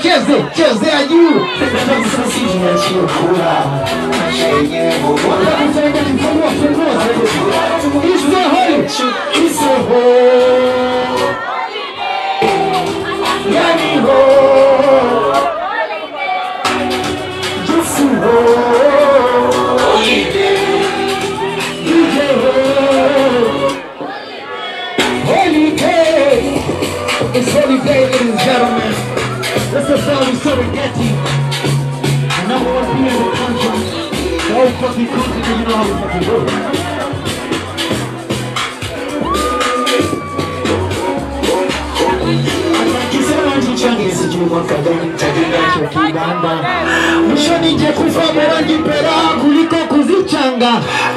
ucheze chezea juu Fungua, fungua. Isohoi. This is Valley Serengeti. The number one beer in the country. The whole fucking country, you know how we fucking do. Mwisho nije kufa bora nipera kuliko kuzichanga.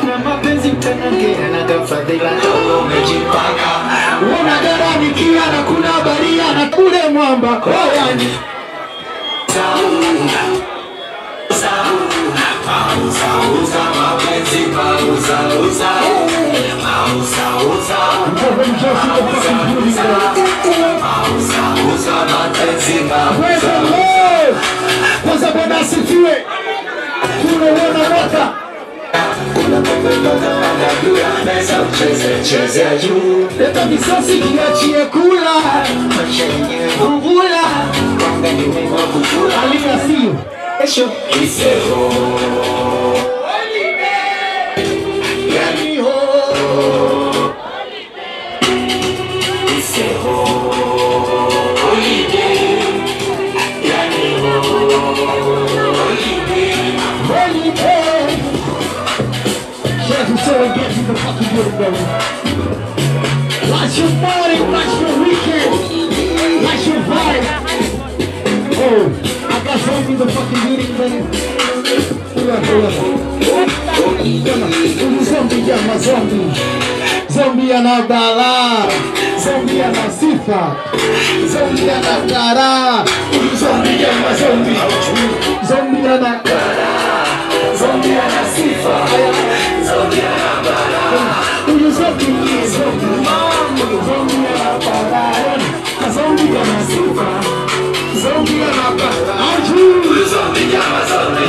na mapenzi mtanongea na gafadhila Uona garani na kuna baria na kule mwamba. Koyani kwanza Bwana asifiwe. Kuna uona mwaka ucheze chezea juu Leta misosi kiachie kula. Maisha yenyewe Kuvula. Mwanga ni mwingi wa kujua Alia siyo. Kesho Kisero Serengeti, the fucking. Watch your morning, watch your weekend, watch your vibe. Oh, I got something the fucking beauty, baby. Hold on, hold on. Come on, huyu zombie jama zombie. Zombie ana balaa, zombie zombie ana kara, zombie zombie, zombie ana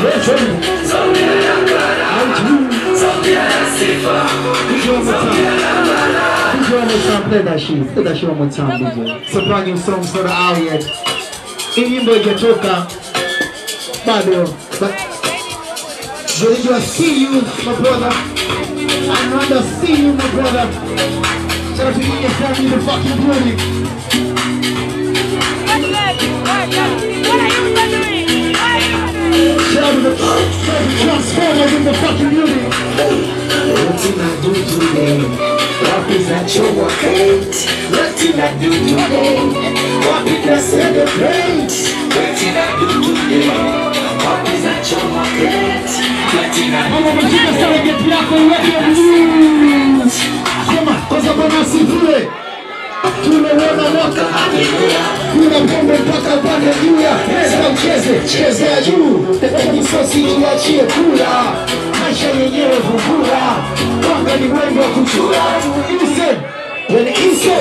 zombie legend, Zombie anakara ajuu. Zombie anasifa DJ one more time. DJ one more time. Play that shit. Play that shit one more time, DJ. It's a brand new song for the out yet. I see you, my brother. Another see you, my brother. Out to you, to Transformers in the fucking beauty. What did I do today? What is that your workout? What did I do today? What did I celebrate? What did I do today? What is that your workout? What did I Mama mshika Tumeuona mwaka. Kuna pombe mpaka upande juu ya pesa ucheze. Chezea juu. Misosi iachie kula. Maisha yenyewe vuvura. Wanga ni wengi wa kuchura. Ise yani ise